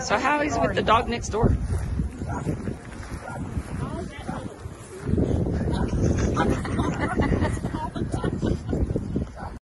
So how is with the dog next door.